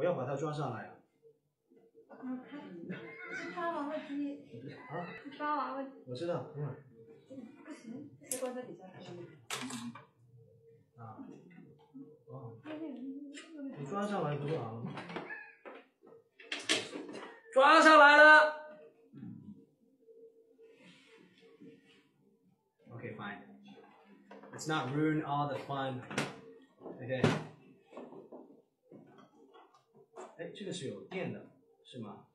我要把它装上来啊。嗯，是抓娃娃机，啊，是抓娃娃机，我知道，等会儿不行，是关在底下。啊。哦，你装上来不就完了吗？装上来了。Okay, fine. Let's not ruin all the fun. Okay. 哎，这个是有电的，是吗？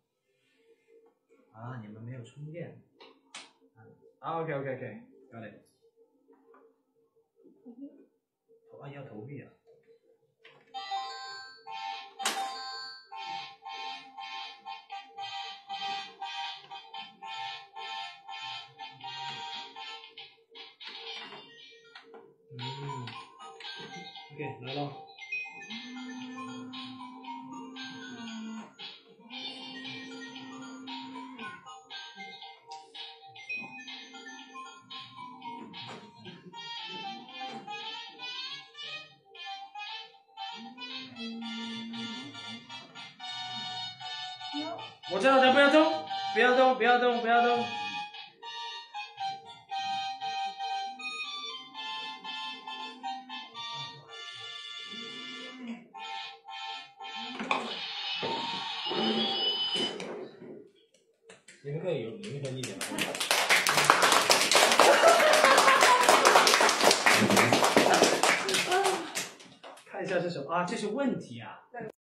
啊，你们没有充电。啊，OK OK OK，教练。投啊，要投币啊。嗯，OK，来了。我知道的，不要动，不要动，不要动，不要动。你们可以有灵魂一点吗？看一下这首啊，这是问题啊。